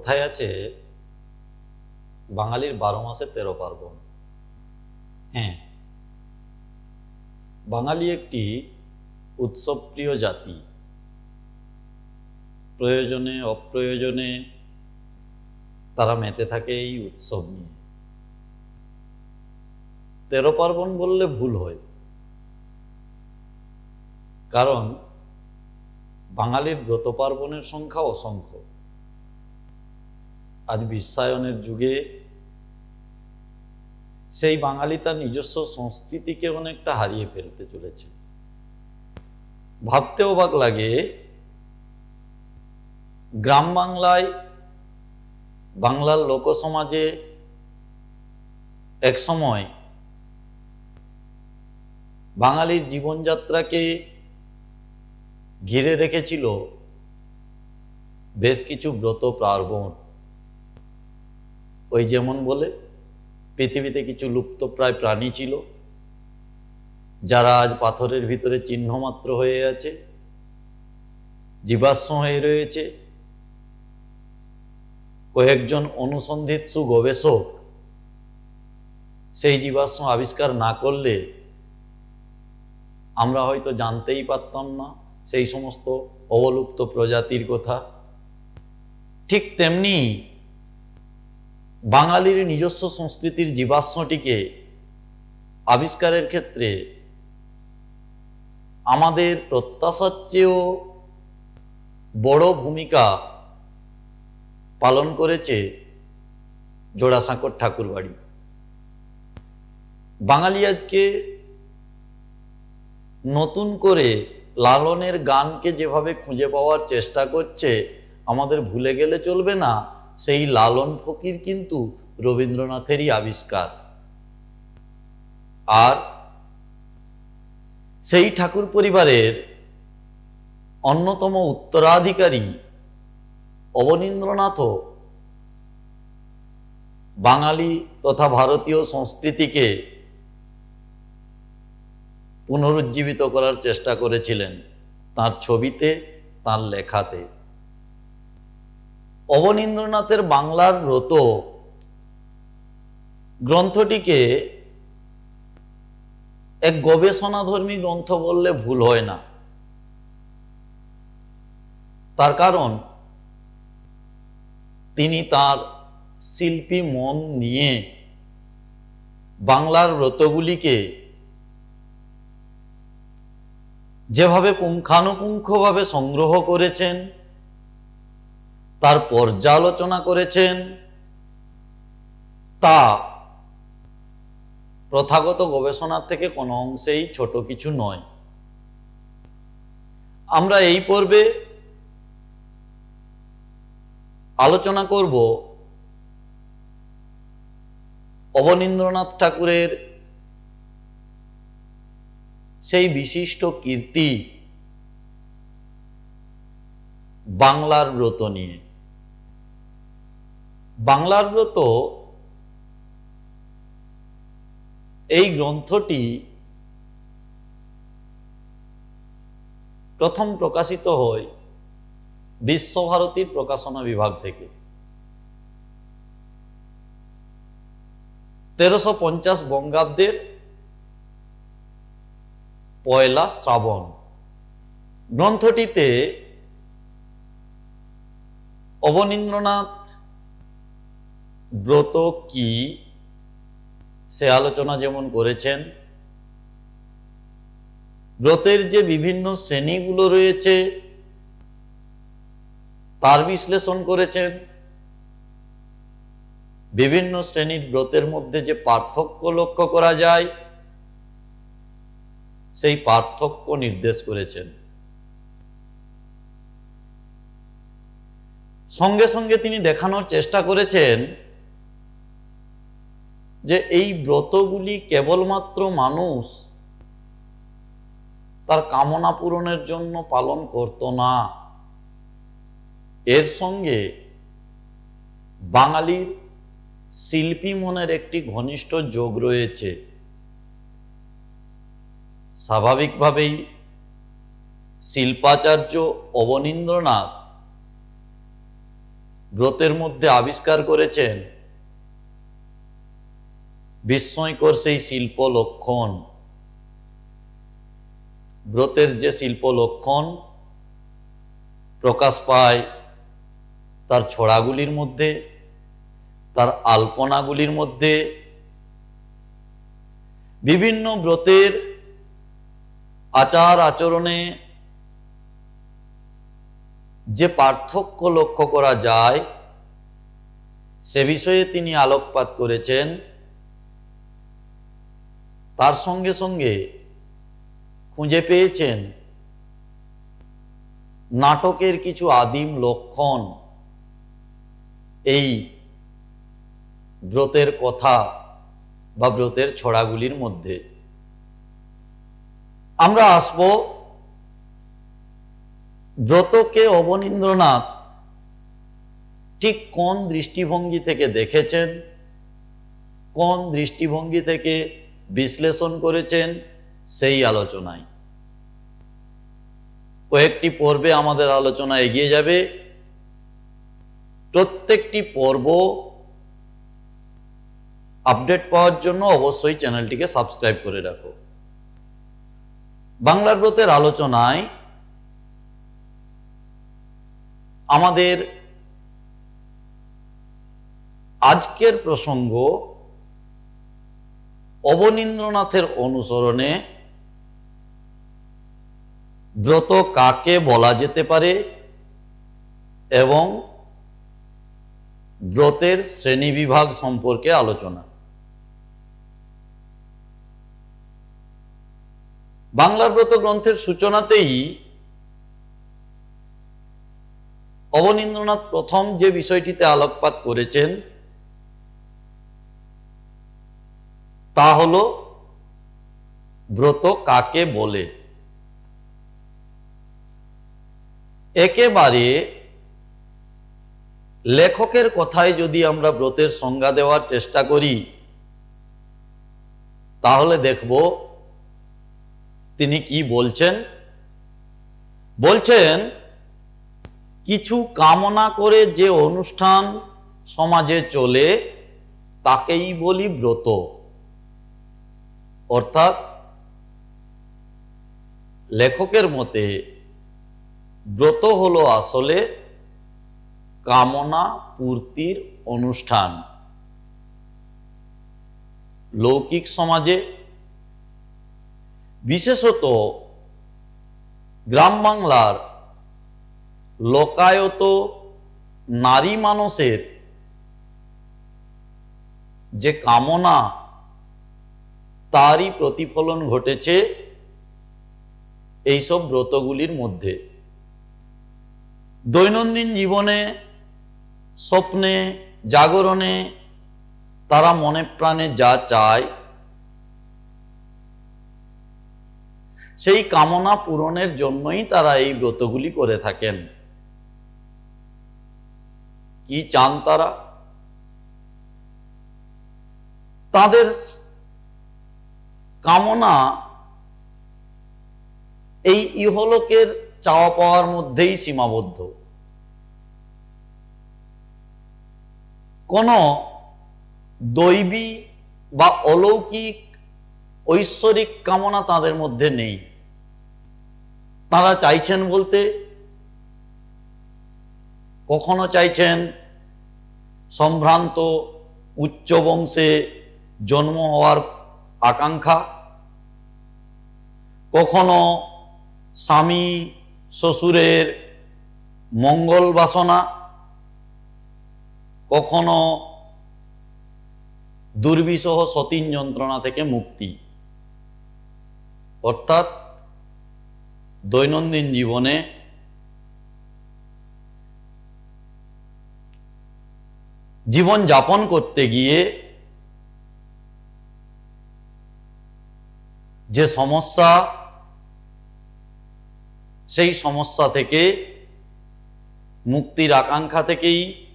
কথায় আছে? বাঙালির বারো মাসে তেরো পার্বণ। হ্যাঁ। বাঙালি একটি উৎসবপ্রিয় জাতি। প্রয়োজনে, অপ্রয়োজনে তারা মেতে থাকে এই উৎসব নিয়ে। তেরো পার্বণ বললে ভুল হয়। কারণ বাঙালির ব্রত পার্বণের সংখ্যা অসংখ্য। আজ বিশ্বায়নের যুগে সেই বাঙালি তার নিজস্ব সংস্কৃতিকে অনেকটা হারিয়ে ফেলতে চলেছে। ভাবতে অবাক লাগে, গ্রাম বাংলায় বাংলার লোকসমাজে এক সময় বাঙালির জীবনযাত্রাকে ঘিরে রেখেছিল বেশ কিছু ব্রত পার্বণ ওই যেমন বলে, পৃথিবীতে কিছু লুপ্তপ্রায় প্রাণী ছিল, যারা আজ পাথরের ভিতরে চিহ্নমাত্র হয়ে আছে, জীবাশ্ম হয়ে রয়েছে, কয়েকজন অনুসন্ধিৎসু গবেষক সেই জীবাশ্ম আবিষ্কার না করলে আমরা হয়তো জানতেই পারতাম না সেই সমস্ত অবলুপ্ত প্রজাতির কথা। ঠিক তেমনি বাঙালির নিজস্ব সংস্কৃতির জীবাশ্মটিকে আবিষ্কারের ক্ষেত্রে আমাদের প্রত্যাশার চেয়েও বড় ভূমিকা পালন করেছে জোড়াসাঁকর ঠাকুর বাড়ি বাঙালি আজকে নতুন করে লালনের গানকে যেভাবে খুঁজে পাওয়ার চেষ্টা করছে, আমাদের ভুলে গেলে চলবে না। সেই লালন ফকির কিন্তু রবীন্দ্রনাথেরই আবিষ্কার। আর সেই ঠাকুর পরিবারের অন্যতম উত্তরাধিকারী অবনীন্দ্রনাথও বাঙালি তথা ভারতীয় সংস্কৃতিকে পুনরুজ্জীবিত করার চেষ্টা করেছিলেন তার ছবিতে, তার লেখাতে। অবনীন্দ্রনাথের বাংলার রত গ্রন্থটিকে এক গবেষণাধর্মী গ্রন্থ বললে ভুল হয় না। তার কারণ, তিনি তার শিল্পী মন নিয়ে বাংলার রতগুলিকে যেভাবে পুঙ্খানুপুঙ্খভাবে সংগ্রহ করেছেন তার পর্যালোচনা করেছেন, তা প্রথাগত গবেষণার থেকে কোনো অংশেই ছোট কিছু নয়। আমরা এই পর্বে আলোচনা করব অবনীন্দ্রনাথ ঠাকুরের সেই বিশিষ্ট কীর্তি বাংলার ব্রত নিয়ে। বাংলার ব্রত এই গ্রন্থটি প্রথম প্রকাশিত হয় বিশ্বভারতীর প্রকাশনা বিভাগ থেকে। তেরোশো পঞ্চাশ বঙ্গাব্দের পয়লা শ্রাবণ। গ্রন্থটিতে অবনীন্দ্রনাথ ব্রত কি? সে আলোচনা যেমন করেছেন। ব্রতের যে বিভিন্ন শ্রেণীগুলো রয়েছে, তার বিশ্লেষণ করেছেন। বিভিন্ন শ্রেণির ব্রতের মধ্যে যে পার্থক্য লক্ষ্য করা যায়, সেই পার্থক্য নির্দেশ করেছেন। সঙ্গে সঙ্গে তিনি দেখানোর চেষ্টা করেছেন যে এই ব্রতগুলি কেবলমাত্র মানুষ তার কামনা পূরণের জন্য পালন করত না। এর সঙ্গে বাঙালির শিল্পী মনের একটি ঘনিষ্ঠ যোগ রয়েছে। স্বাভাবিকভাবেই শিল্পাচার্য অবনীন্দ্রনাথ ব্রতের মধ্যে আবিষ্কার করেছেন বিস্ময়কর সেই শিল্প লক্ষণ। ব্রতের যে শিল্প লক্ষণ প্রকাশ পায় তার ছড়াগুলির মধ্যে, তার আলপনাগুলির মধ্যে, বিভিন্ন ব্রতের আচার আচরণে যে পার্থক্য লক্ষ্য করা যায়, সে বিষয়ে তিনি আলোকপাত করেছেন। তার সঙ্গে সঙ্গে খুঁজে পেয়েছেন নাটকের কিছু আদিম লক্ষণ। এই ব্রতের কথা বা ব্রতের ছড়াগুলির মধ্যে। আমরা আসব ব্রতকে অবনীন্দ্রনাথ ঠিক কোন দৃষ্টিভঙ্গি থেকে দেখেছেন? কোন দৃষ্টিভঙ্গি থেকে বিশ্লেষণ করেছেন সেই আলোচনায়। কয়েকটি পর্বে আমাদের আলোচনা এগিয়ে যাবে। প্রত্যেকটি পর্ব আপডেট পাওয়ার জন্য অবশ্যই চ্যানেলটিকে সাবস্ক্রাইব করে রাখো। বাংলার ব্রতের আলোচনায় আমাদের আজকের প্রসঙ্গ অবনীন্দ্রনাথের অনুসরণে ব্রত কাকে বলা যেতে পারে এবং ব্রতের শ্রেণীবিভাগ সম্পর্কে আলোচনা। বাংলা ব্রত গ্রন্থের সূচনাতেই অবনীন্দ্রনাথ প্রথম যে বিষয়টিতে আলোকপাত করেছেন তা হল ব্রত কাকে বলে? একেবারে লেখকের কথায় যদি আমরা ব্রতের সংজ্ঞা দেওয়ার চেষ্টা করি, তাহলে দেখব তিনি কি বলছেন? বলছেন, কিছু কামনা করে যে অনুষ্ঠান সমাজে চলে, তাকেই বলি ব্রত। অর্থাৎ লেখকের মতে ব্রত হলো আসলে কামনা পূর্তির অনুষ্ঠান। লৌকিক সমাজে বিশেষত গ্রাম বাংলার লোকায়ত নারী মানুষের যে কামনা তারই প্রতিফলন ঘটেছে এইসব ব্রতগুলির মধ্যে। দৈনন্দিন জীবনে, স্বপ্নে, জাগরণে তারা মনে প্রাণে যা চায়, সেই কামনা পূরণের জন্যই তারা এই ব্রতগুলি করে থাকেন। কি চান তারা? তাদের কামনা এই ইহলোকের চাওয়া পাওয়ার মধ্যেই সীমাবদ্ধ। কোন দৈবী বা অলৌকিক ঐশ্বরিক কামনা তাদের মধ্যে নেই। তারা চাইছেন বলতে কখনো চাইছেন সম্ভ্রান্ত উচ্চ বংশে জন্ম হওয়ার আকাঙ্ক্ষা। কখনো স্বামী শ্বশুরের মঙ্গল বাসনা। কখনো দুর্বিষহ সতীন যন্ত্রণা থেকে মুক্তি। অর্থাৎ দৈনন্দিন জীবনে জীবন যাপন করতে গিয়ে যে সমস্যা, সেই সমস্যা থেকে, মুক্তির আকাঙ্ক্ষা থেকেই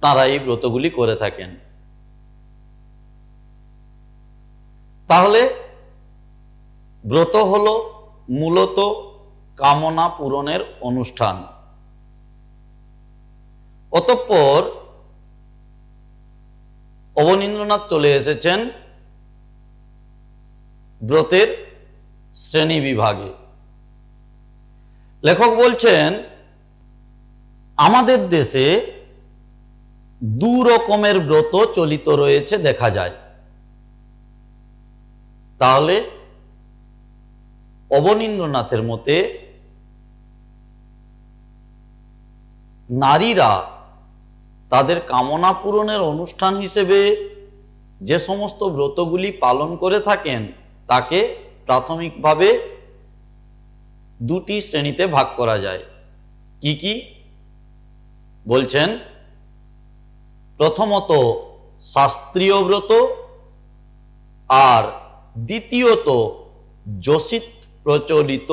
তারা এই ব্রতগুলি করে থাকেন। তাহলে ব্রত হলো মূলত কামনা পূরণের অনুষ্ঠান। অতঃপর অবনীন্দ্রনাথ চলে এসেছেন ব্রতের শ্রেণি বিভাগে। লেখক বলছেন, আমাদের দেশে দু রকমের ব্রত চলিত রয়েছে দেখা যায়। তাহলে অবনীন্দ্রনাথের মতে নারীরা তাদের কামনা পূরণের অনুষ্ঠান হিসেবে যে সমস্ত ব্রতগুলি পালন করে থাকেন, তাকে প্রাথমিকভাবে দুটি শ্রেণীতে ভাগ করা যায়। কি কি? বলছেন, প্রথমত শাস্ত্রীয় ব্রত আর দ্বিতীয়ত যোশিত প্রচলিত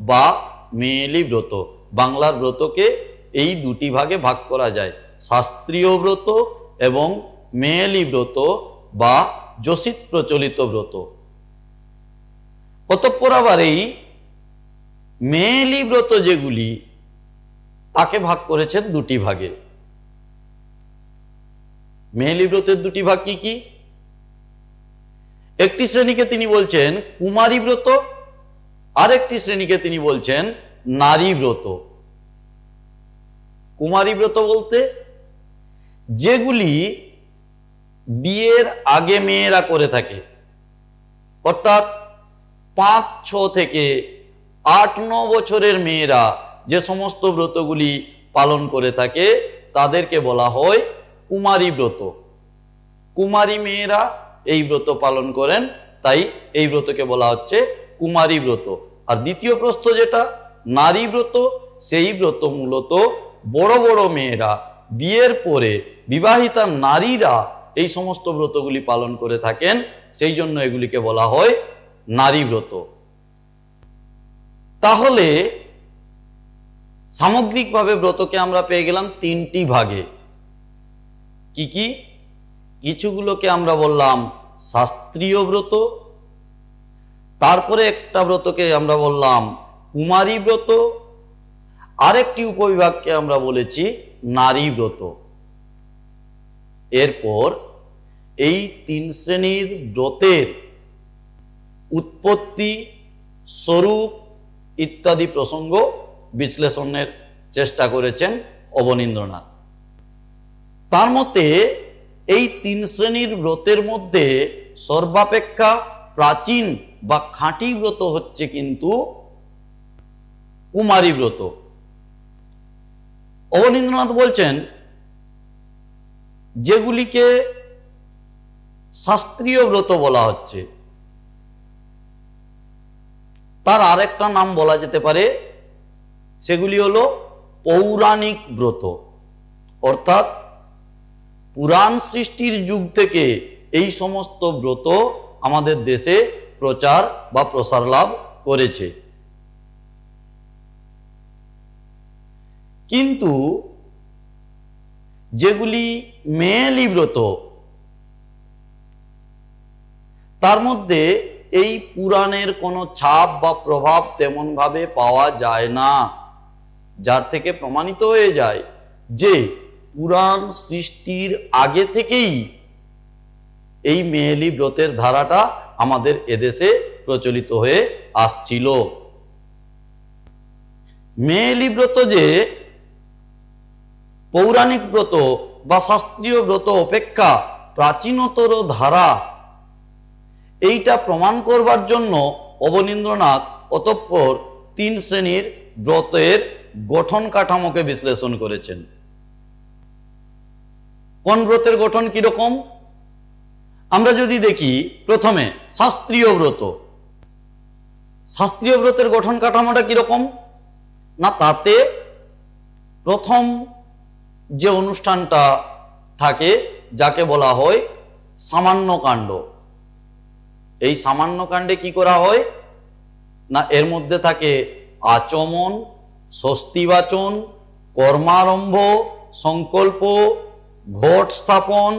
বা মেয়েলি ব্রত। বাংলার ব্রতকে এই দুটি ভাগে ভাগ করা যায়। শাস্ত্রীয় ব্রত এবং মেয়েলি ব্রত বা যোশিত প্রচলিত ব্রত। অতঃপর আবার এই মেয়েলি ব্রত যেগুলি, তাকে ভাগ করেছেন দুটি ভাগে। মেয়েলি ব্রতের দুটি ভাগ কি কি? একটি শ্রেণীকে তিনি বলছেন কুমারী ব্রত, আরেকটি শ্রেণীকে তিনি বলছেন নারী ব্রত। কুমারী ব্রত বলতে যেগুলি বিয়ের আগে মেয়েরা করে থাকে। অর্থাৎ পাঁচ, ছ থেকে আট, ন বছরের মেয়েরা যে সমস্ত ব্রতগুলি পালন করে থাকে, তাদেরকে বলা হয় কুমারী ব্রত। কুমারী মেয়েরা এই ব্রত পালন করেন, তাই এই ব্রতকে বলা হচ্ছে কুমারী ব্রত। আর দ্বিতীয় প্রশ্ন যেটা, নারী ব্রত, সেই ব্রত মূলত বড় বড় মেয়েরা বিয়ের পরে বিবাহিতা নারীরা এই সমস্ত ব্রতগুলি পালন করে থাকেন, সেই জন্য এগুলিকে বলা হয় নারী ব্রত তাহলে সামগ্রিকভাবে ব্রতকে আমরা পেয়ে গেলাম তিনটি ভাগে। কি কি? কিছুগুলোকে আমরা বললাম শাস্ত্রীয় ব্রত, তারপরে একটা ব্রতকে আমরা বললাম কুমারী ব্রত, আরেকটি উপবিভাগকে আমরা বলেছি নারী ব্রত। এরপর এই তিন শ্রেণির ব্রতের উৎপত্তি স্বরূপ ইত্যাদি প্রসঙ্গ বিশ্লেষণের চেষ্টা করেছেন অবনীন্দ্রনাথ। তার মতে এই তিন শ্রেণির ব্রতের মধ্যে সর্বাপেক্ষা প্রাচীন বা খাঁটি ব্রত হচ্ছে কিন্তু কুমারী ব্রত। অবনীন্দ্রনাথ বলছেন, যেগুলিকে শাস্ত্রীয় ব্রত বলা হচ্ছে, তার আরেকটা নাম বলা যেতে পারে, সেগুলি হলো পৌরাণিক ব্রত। অর্থাৎ পুরাণ সৃষ্টির যুগ থেকে এই সমস্ত ব্রত আমাদের দেশে প্রচার বা প্রসার লাভ করেছে। কিন্তু যেগুলি মেয়েলি ব্রত, তার মধ্যে এই পুরাণের কোনো ছাপ বা প্রভাব তেমনভাবে পাওয়া যায় না, যার থেকে প্রমাণিত হয়ে যায় যে পুরাণ সৃষ্টির আগে থেকেই এই মেয়েলি ব্রতের ধারাটা আমাদের এদেশে প্রচলিত হয়ে আসছিল। মেয়েলি ব্রত যে পৌরাণিক ব্রত বা শাস্ত্রীয় ব্রত অপেক্ষা প্রাচীনতর ধারা। এইটা প্রমাণ করবার জন্য অবনীন্দ্রনাথ অতঃপর তিন শ্রেণির ব্রতের গঠন কাঠামোকে বিশ্লেষণ করেছেন। কোন ব্রতের গঠন কীরকম? আমরা যদি দেখি, প্রথমে শাস্ত্রীয় ব্রত। শাস্ত্রীয় ব্রতের গঠন কাঠামোটা কীরকম? না তাতে প্রথম যে অনুষ্ঠানটা থাকে, যাকে বলা হয় সামান্য কাণ্ড। এই সামান্য কাণ্ডে কি করা হয়? না, এর মধ্যে থাকে আচমন, স্বস্তিবাচন, কর্মারম্ভ, সংকল্প, ঘট স্থাপন,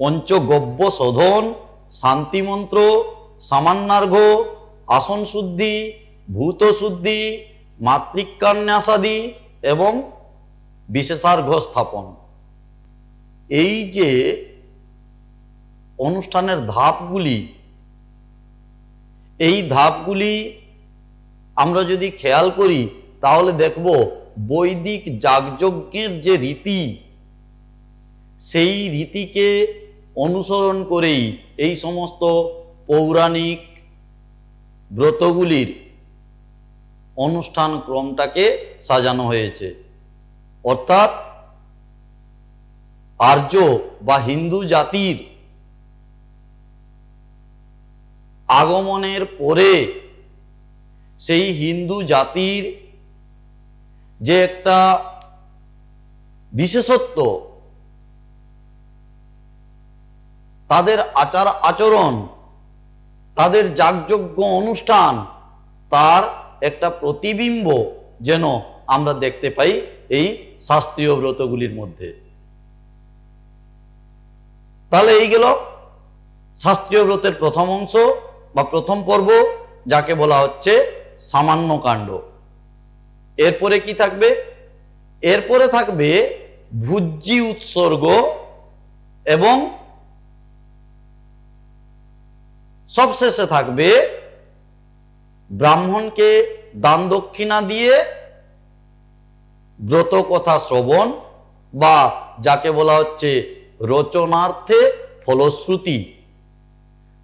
পঞ্চগব্য শোধন, শান্তিমন্ত্র সামান্যার্ঘ আসন শুদ্ধি, ভূত শুদ্ধি, মাতৃকান্যাসাদি এবং বিশেষার্ঘ স্থাপন এই যে অনুষ্ঠানের ধাপগুলি, এই ধাপগুলি আমরা যদি খেয়াল করি, তাহলে দেখব বৈদিক যাগযজ্ঞের যে রীতি, সেই রীতিকে অনুসরণ করেই এই সমস্ত পৌরাণিক ব্রতগুলির অনুষ্ঠান ক্রমটাকে সাজানো হয়েছে। অর্থাৎ আর্য বা হিন্দু জাতির আগমনের পরে সেই হিন্দু জাতির যে একটা বিশেষত্ব, তাদের আচার আচরণ, তাদের যাগযজ্ঞ অনুষ্ঠান, তার একটা প্রতিবিম্ব যেন আমরা দেখতে পাই এই শাস্ত্রীয় ব্রতগুলির মধ্যে। তাহলে এই গেল শাস্ত্রীয় ব্রতের প্রথম অংশ বা প্রথম পর্ব, যাকে বলা হচ্ছে সামান্য কাণ্ড। এরপরে কি থাকবে? এরপরে থাকবে ভুজ্জি উৎসর্গ এবং সবশেষে থাকবে ব্রাহ্মণকে দান দক্ষিণা দিয়ে ব্রত কথা শ্রবণ বা যাকে বলা হচ্ছে রচনার্থে ফলশ্রুতি।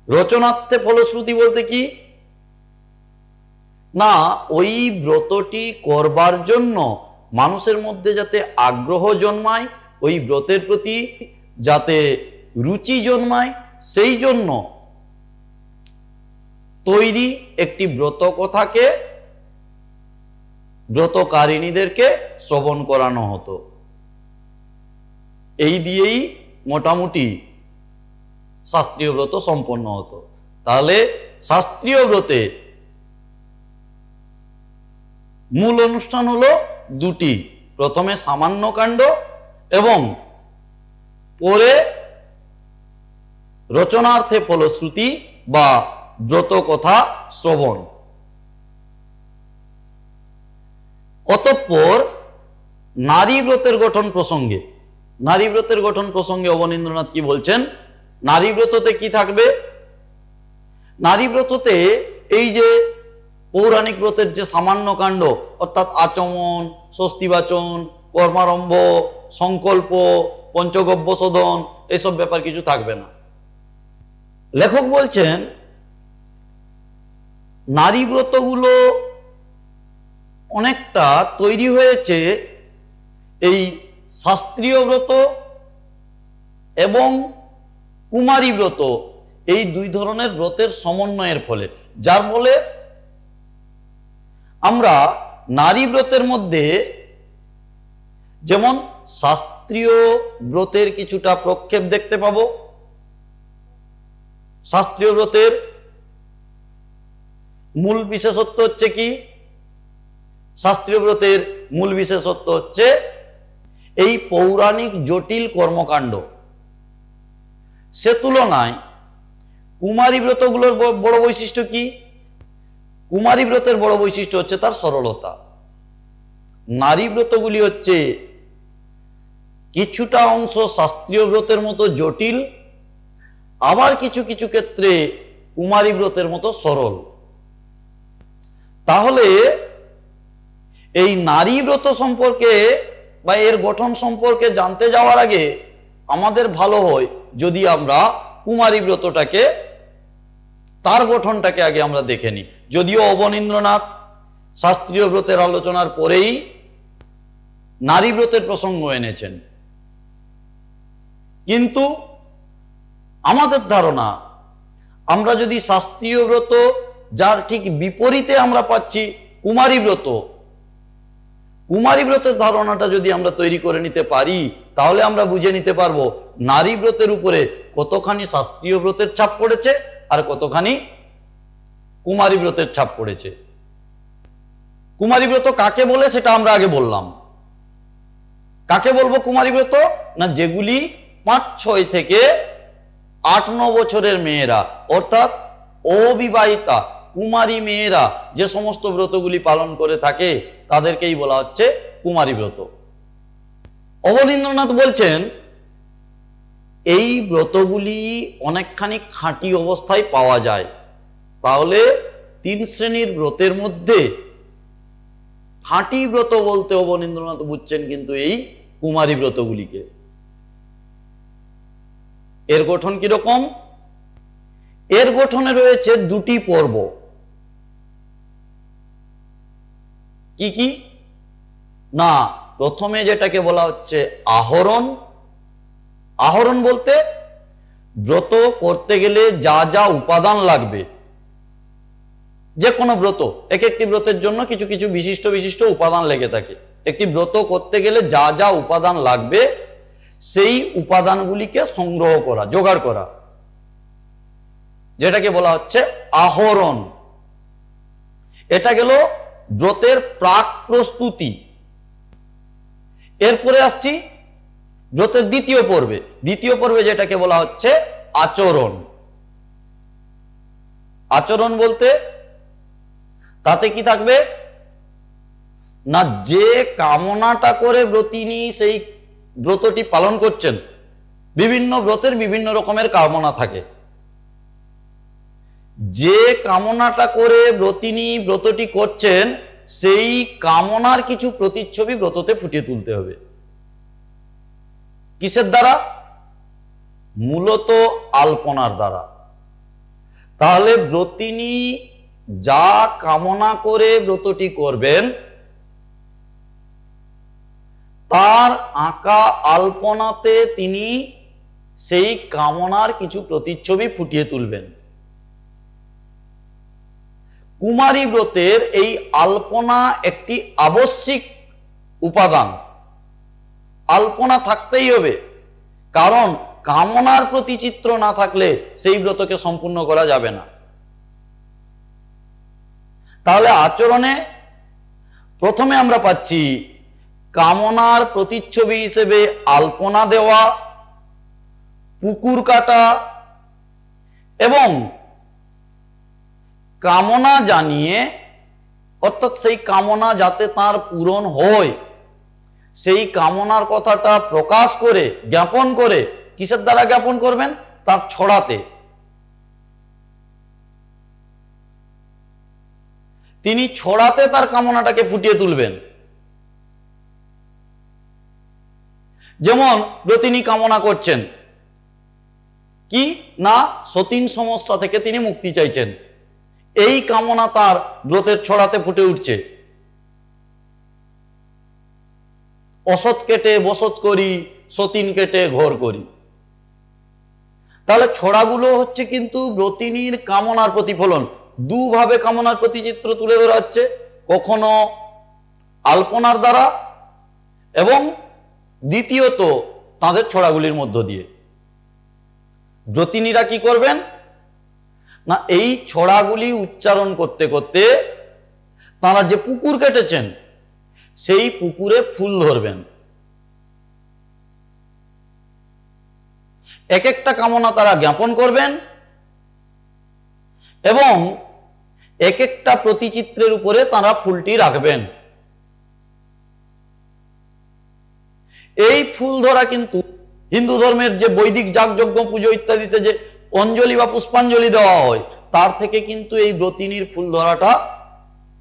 রচনার্থে ফলশ্রুতি বলতে কি? না, ওই ব্রতটি করবার জন্য মানুষের মধ্যে যাতে আগ্রহ জন্মায়, ওই ব্রতের প্রতি যাতে রুচি জন্মায়, সেই জন্য তৈরি একটি ব্রত কথাকে ব্রতকারিণীদেরকে শ্রবণ করানো হতো। এই দিয়েই মোটামুটি শাস্ত্রীয় ব্রত সম্পন্ন হতো। তাহলে শাস্ত্রীয় ব্রতে মূল অনুষ্ঠান হলো দুটি। প্রথমে সামান্য কাণ্ড এবং পরে রচনার্থে ফলশ্রুতি বা ব্রত কথা শ্রবণ। অতঃপর নারী ব্রতের গঠন প্রসঙ্গে নারী ব্রতের গঠন প্রসঙ্গে অবনীন্দ্রনাথ কি বলছেন? নারী ব্রততে কি থাকবে? নারী ব্রততে এই যে পৌরাণিক ব্রতের যে সামান্য কাণ্ড, অর্থাৎ আচমন, স্বস্তিবাচন, কর্মারম্ভ, সংকল্প, পঞ্চগব্য শোধন এইসব ব্যাপার কিছু থাকবে না। লেখক বলছেন নারী ব্রতগুলো অনেকটা তৈরি হয়েছে এই শাস্ত্রীয় ব্রত এবং কুমারী ব্রত। এই দুই ধরনের ব্রতের সমন্বয়ের ফলে। যার ফলে আমরা নারী ব্রতের মধ্যে যেমন শাস্ত্রীয় ব্রতের কিছুটা প্রক্ষেপ দেখতে পাব। শাস্ত্রীয় ব্রতের মূল বিশেষত্ব হচ্ছে কি? শাস্ত্রীয় ব্রতের মূল বিশেষত্ব হচ্ছে এই পৌরাণিক জটিল কর্মকাণ্ড। সে তুলনায় কুমারী ব্রতগুলোর বড় বৈশিষ্ট্য কি? কুমারী ব্রতের বড় বৈশিষ্ট্য হচ্ছে তার সরলতা। নারী ব্রতগুলি হচ্ছে কিছুটা অংশ শাস্ত্রীয় ব্রতের মতো জটিল, আবার কিছু কিছু ক্ষেত্রে কুমারী ব্রতের মতো সরল। তাহলে এই নারী ব্রত সম্পর্কে বা এর গঠন সম্পর্কে জানতে যাওয়ার আগে আমাদের ভালো হয় যদি আমরা কুমারী ব্রতটাকে তার গঠনটাকে আগে আমরা দেখে নিই। যদিও অবনীন্দ্রনাথ শাস্ত্রীয় ব্রতের আলোচনার পরেই নারী ব্রতের প্রসঙ্গ এনেছেন। কিন্তু আমাদের ধারণা, আমরা যদি শাস্ত্রীয় ব্রত, যার ঠিক বিপরীতে আমরা পাচ্ছি কুমারী ব্রত কুমারী ব্রতের ধারণাটা যদি আমরা তৈরি করে নিতে পারি, তাহলে আমরা বুঝে নিতে পারব নারী ব্রতের উপরে কতখানি শাস্ত্রীয় ব্রতের ছাপ পড়েছে আর কতখানি কুমারী ব্রতের ছাপ পড়েছে। কুমারী ব্রত কাকে বলে সেটা আমরা আগে বললাম। কাকে বলব কুমারী ব্রত? না, যেগুলি পাঁচ, ছয় থেকে আট, ন বছরের মেয়েরা, অর্থাৎ অবিবাহিতা কুমারী মেয়েরা যে সমস্ত ব্রতগুলি পালন করে থাকে তাদেরকেই বলা হচ্ছে কুমারী ব্রত। অবনীন্দ্রনাথ বলছেন, এই ব্রতগুলি অনেকখানি খাঁটি অবস্থায় পাওয়া যায়। তাহলে তিন শ্রেণির ব্রতের মধ্যে খাঁটি ব্রত বলতে অবনীন্দ্রনাথ বুঝছেন কিন্তু এই কুমারী ব্রতগুলিকে। এর গঠন কীরকম? এর গঠনে রয়েছে দুটি পর্ব। কি কি? না, প্রথমে যেটাকে বলা হচ্ছে আহরণ। আহরণ বলতে ব্রত করতে গেলে যা যা উপাদান লাগবে। যে কোনো ব্রত এক একটি ব্রতের জন্য কিছু কিছু বিশিষ্ট বিশিষ্ট উপাদান লেগে থাকে। একটি ব্রত করতে গেলে যা যা উপাদান লাগবে, সেই উপাদানগুলিকে সংগ্রহ করা, জোগাড় করা। যেটাকে বলা হচ্ছে আহরণ। এটা গেল ব্রতের প্রাক প্রস্তুতি। এরপরে আসছি ব্রতের দ্বিতীয় পর্বে। দ্বিতীয় পর্বে যেটাকে বলা হচ্ছে আচরণ। আচরণ বলতে তাতে কি থাকবে? না, যে কামনাটা করে ব্রতিনী, সেই ব্রতটি পালন করছেন। বিভিন্ন ব্রতের বিভিন্ন রকমের কামনা থাকে। যে কামনাটা করে ব্রতিনী ব্রতটি করছেন, সেই কামনার কিছু প্রতিচ্ছবি ব্রততে ফুটিয়ে তুলতে হবে। কিসের দ্বারা? মূলত আলপনার দ্বারা। তাহলে ব্রতিনী যা কামনা করে ব্রতটি করবেন, তার আঁকা আলপনাতে তিনি সেই কামনার কিছু প্রতিচ্ছবি ফুটিয়ে তুলবেন। কুমারী ব্রতের এই আলপনা একটি আবশ্যিক উপাদান। আলপনা থাকতেই হবে। কারণ কামনার প্রতি চিত্র না থাকলে সেই ব্রতকে সম্পূর্ণ করা যাবে না। তাহলে আচরণে প্রথমে আমরা পাচ্ছি কামনার প্রতিচ্ছবি হিসেবে আলপনা দেওয়া, পুকুর কাটা এবং কামনা জানিয়ে, অর্থাৎ সেই কামনা যাতে তার পূরণ হয়, সেই কামনার কথাটা প্রকাশ করে, জ্ঞাপন করে, কিসের দ্বারা জ্ঞাপন করবেন? তার ছড়াতে। তিনি ছড়াতে তার কামনাটাকে ফুটিয়ে তুলবেন। যেমন ব্রতিনী কামনা করছেন। কি? না, সতীন সমস্যা থেকে তিনি মুক্তি চাইছেন। এই কামনা তার ব্রতের ছড়াতে ফুটে উঠছে। অসৎ কেটে বসত করি, সতীন কেটে ঘর করি। তাহলে ছড়াগুলো হচ্ছে কিন্তু ব্রতিনীর কামনার প্রতিফলন। দুভাবে কামনার প্রতিচিত্র তুলে ধরা হচ্ছে। কখনো আলপনার দ্বারা এবং দ্বিতীয়ত তাদের ছড়াগুলির মধ্য দিয়ে। ব্রতিনীরা কি করবেন? না, এই ছড়াগুলি উচ্চারণ করতে করতে তারা যে পুকুর কেটেছেন, সেই পুকুরে ফুল ধরবেন। এক একটা কামনা তারা জ্ঞাপন করবেন এবং এক একটা প্রতিচিত্রের উপরে তারা ফুলটি রাখবেন। এই ফুল ধরা কিন্তু হিন্দু ধর্মের যে বৈদিক যাগযজ্ঞ পুজো ইত্যাদিতে যে অঞ্জলি বা পুষ্পাঞ্জলি দেওয়া হয়, তার থেকে কিন্তু এই ব্রতিনীর ফুল ধরাটা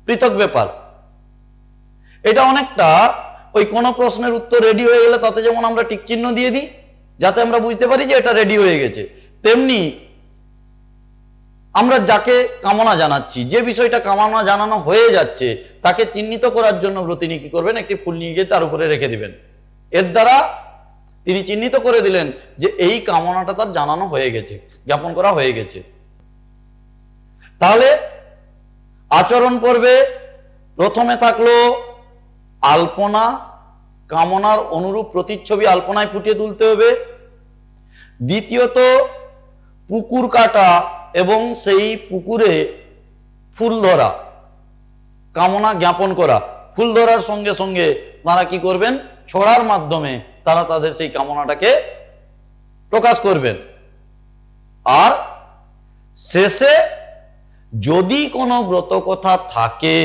পৃথক ব্যাপার। এটা অনেকটা ওই কোনো প্রশ্নের উত্তর রেডি হয়ে গেলে তাতে যেমন আমরা টিক চিহ্ন দিয়ে দিই, যাতে আমরা বুঝতে পারি যে এটা রেডি হয়ে গেছে। তেমনি আমরা যাকে কামনা জানাচ্ছি, যে বিষয়টা কামনা জানানো হয়ে যাচ্ছে, তাকে চিহ্নিত করার জন্য ব্রতিনী কি করবেন? একটি ফুল নিয়ে গিয়ে তার উপরে রেখে দিবেন। এর দ্বারা তিনি চিহ্নিত করে দিলেন যে এই কামনাটা তার জানানো হয়ে গেছে। জ্ঞাপন করা হয়ে গেছে। তাহলে আচরণ পর্বে প্রথমে থাকল আলপনা, কামনার অনুরূপ প্রতিচ্ছবি আলপনায় ফুটিয়ে তুলতে হবে। দ্বিতীয়ত, পুকুর কাটা এবং সেই পুকুরে ফুল ধরা, কামনা জ্ঞাপন করা। ফুল ধরার সঙ্গে সঙ্গে তারা কি করবেন? ছড়ার মাধ্যমে তারা তাদের সেই কামনাটাকে প্রকাশ করবেন। আর শেষে যদি কোনো ব্রত কথা থাকে,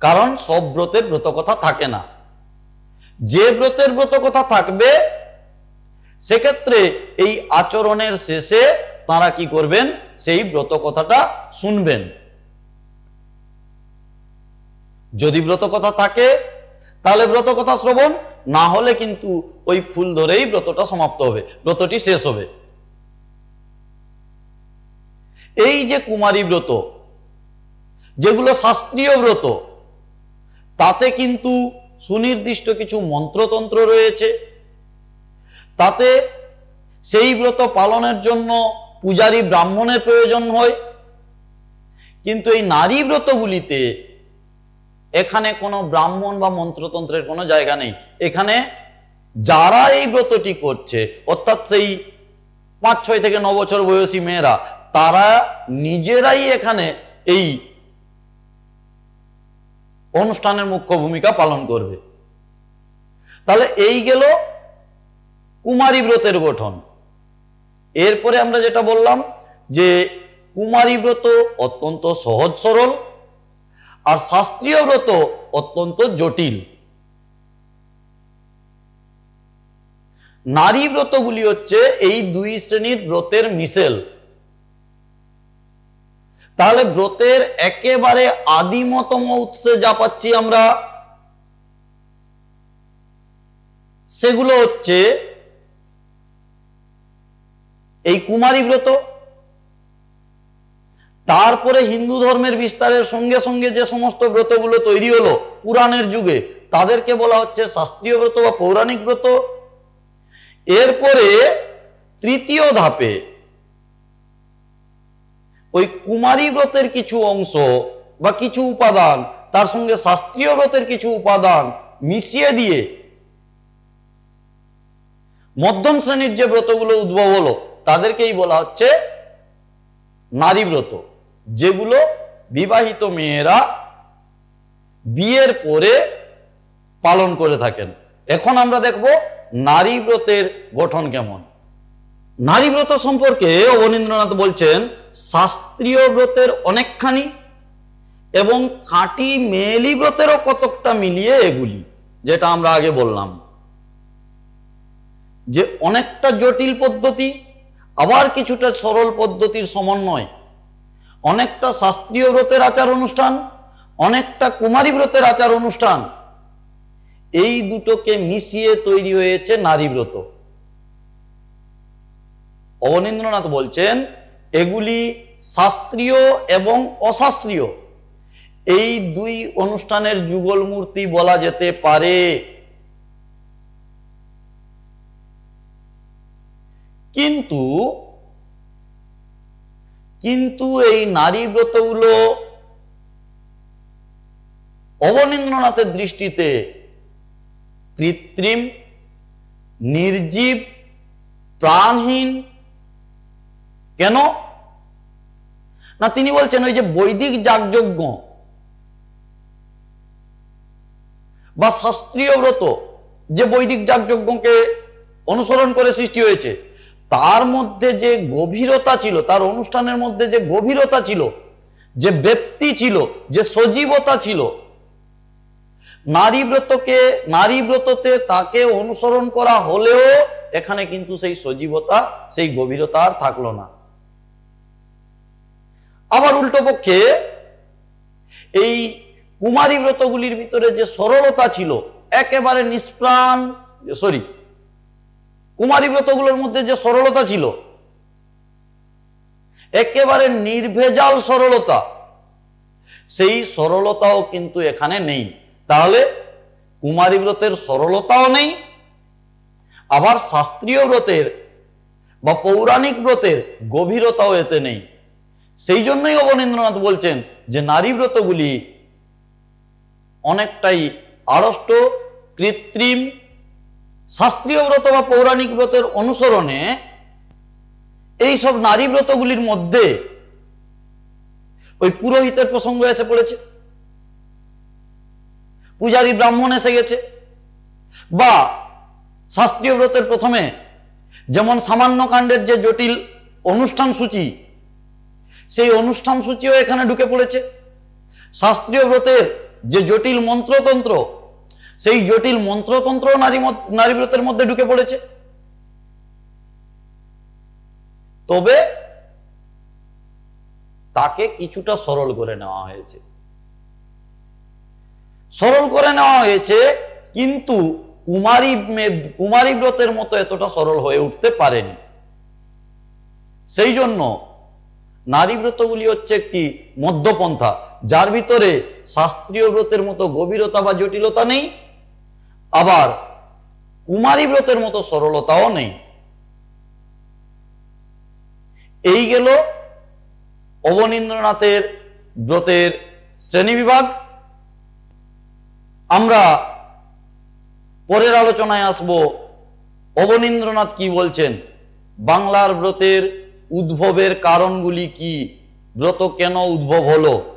কারণ সব ব্রতের ব্রত কথা থাকে না। যে ব্রতের ব্রত কথা থাকবে, সেক্ষেত্রে এই আচরণের শেষে তারা কি করবেন? সেই ব্রত কথাটা শুনবেন। যদি ব্রত কথা থাকে, তাহলে ব্রত কথা শ্রবণ, না হলে কিন্তু ওই ফুল ধরেই ব্রতটা সমাপ্ত হবে, ব্রতটি শেষ হবে। এই যে কুমারী ব্রত, যেগুলো শাস্ত্রীয় ব্রত, তাতে কিন্তু সুনির্দিষ্ট কিছু মন্ত্রতন্ত্র রয়েছে। তাতে সেই ব্রত পালনের জন্য পূজারী ব্রাহ্মণের প্রয়োজন হয়। কিন্তু এই নারী ব্রতগুলিতে এখানে কোনো ব্রাহ্মণ বা মন্ত্রতন্ত্রের কোনো জায়গা নেই। এখানে যারা এই ব্রতটি করছে, অর্থাৎ সেই পাঁচ, ছয় থেকে ন বছর বয়সী মেয়েরা, তারা নিজেরাই এখানে এই অনুষ্ঠানের মুখ্য ভূমিকা পালন করবে। তাহলে এই গেল কুমারী ব্রতের গঠন। এরপরে আমরা যেটা বললাম যে কুমারী ব্রত অত্যন্ত সহজ সরল, আর শাস্ত্রীয় ব্রত অত্যন্ত জটিল। নারী ব্রতগুলি হচ্ছে এই দুই শ্রেণির ব্রতের মিশেল। তাহলে ব্রতের একেবারে আদিমতম উৎসে যা পাচ্ছি আমরা, সেগুলো হচ্ছে এই কুমারী ব্রত, তারপরে হিন্দু ধর্মের বিস্তারের সঙ্গে সঙ্গে যে সমস্ত ব্রতগুলো তৈরি হলো পুরাণের যুগে, তাদেরকে বলা হচ্ছে শাস্ত্রীয় ব্রত বা পৌরাণিক ব্রত। এরপরে তৃতীয় ধাপে ওই কুমারী ব্রতের কিছু অংশ বা কিছু উপাদান, তার সঙ্গে শাস্ত্রীয় ব্রতের কিছু উপাদান মিশিয়ে দিয়ে মধ্যম শ্রেণির যে ব্রতগুলো উদ্ভব হলো, তাদেরকেই বলা হচ্ছে নারী ব্রত, যেগুলো বিবাহিত মেয়েরা বিয়ের পরে পালন করে থাকেন। এখন আমরা দেখব নারী ব্রতের গঠন কেমন? নারী ব্রত সম্পর্কে অবনীন্দ্রনাথ বলছেন, শাস্ত্রীয় ব্রতের অনেকখানি এবং খাঁটি মেয়েলি ব্রতেরও কতকটা মিলিয়ে এগুলি, যেটা আমরা আগে বললাম। যে অনেকটা জটিল পদ্ধতি, আবার কিছুটা সরল পদ্ধতির সমন্বয়। অনেকটা শাস্ত্রীয় ব্রতের আচার অনুষ্ঠান, অনেকটা কুমারী ব্রতের আচার অনুষ্ঠান এই দুটোকে মিশিয়ে তৈরি হয়েছে নারী ব্রত অবনীন্দ্রনাথ বলছেন, এগুলি শাস্ত্রীয় এবং অশাস্ত্রীয়। এই দুই অনুষ্ঠানের যুগল মূর্তি বলা যেতে পারে। কিন্তু কিন্তু এই নারী ব্রতগুলো অবনীন্দ্রনাথের দৃষ্টিতে কৃত্রিম, নির্জীব, প্রাণহীন কেন? না, তিনি বলছেন ওই যে বৈদিক যাগযজ্ঞ বা শাস্ত্রীয় ব্রত যে বৈদিক যাগযজ্ঞকে অনুসরণ করে সৃষ্টি হয়েছে, তার মধ্যে যে গভীরতা ছিল, তার অনুষ্ঠানের মধ্যে যে গভীরতা ছিল, যে ব্যক্তি ছিল, যে সজীবতা ছিল নারী ব্রতকে নারী ব্রততে তাকে অনুসরণ করা হলেও এখানে কিন্তু সেই সজীবতা, সেই গভীরতা আর থাকল না। আবার উল্টো পক্ষে এই কুমারী ব্রতগুলির ভিতরে যে সরলতা ছিল, একেবারে নিষ্প্রাণ, সরি কুমারী ব্রতগুলোর মধ্যে যে সরলতা ছিল, একেবারে নির্ভেজাল সরলতা, সেই সরলতাও কিন্তু এখানে নেই। তাহলে কুমারী ব্রতের সরলতাও নেই, আবার শাস্ত্রীয় ব্রতের বা পৌরাণিক ব্রতের গভীরতাও এতে নেই। সেই জন্যই অবনীন্দ্রনাথ বলছেন যে নারী ব্রতগুলি অনেকটাই আড়ষ্ট, কৃত্রিম, শাস্ত্রীয় ব্রত বা পৌরাণিক ব্রতের অনুসরণে এই সব নারী ব্রতগুলির মধ্যে ওই পুরোহিতের প্রসঙ্গ এসে পড়েছে। পূজারী ব্রাহ্মণ এসে গেছে। বা শাস্ত্রীয় ব্রতের প্রথমে যেমন সামান্য কাণ্ডের যে জটিল অনুষ্ঠান সূচি, সেই অনুষ্ঠান সূচিও এখানে ঢুকে পড়েছে। শাস্ত্রীয় ব্রতের যে জটিল মন্ত্রতন্ত্র, সেই জটিল মন্ত্রতন্ত্র নারী নারী ব্রতের মধ্যে ঢুকে পড়েছে। তবে তাকে কিছুটা সরল করে নেওয়া হয়েছে। সরল করে নেওয়া হয়েছে, কিন্তু কুমারী কুমারী ব্রতের মতো এতটা সরল হয়ে উঠতে পারেনি। সেই জন্য নারী ব্রতগুলি হচ্ছে একটি মধ্যপন্থা, যার ভিতরে শাস্ত্রীয় ব্রতের মতো গভীরতা বা জটিলতা নেই, আবার কুমারী ব্রতের মতো সরলতাও নেই। এই গেল অবনীন্দ্রনাথের ব্রতের শ্রেণীবিভাগ। আমরা পরের আলোচনায় আসব। অবনীন্দ্রনাথ কি বলছেন? বাংলার ব্রতের উদ্ভবের কারণগুলি কি? ব্রত কেন উদ্ভব হলো?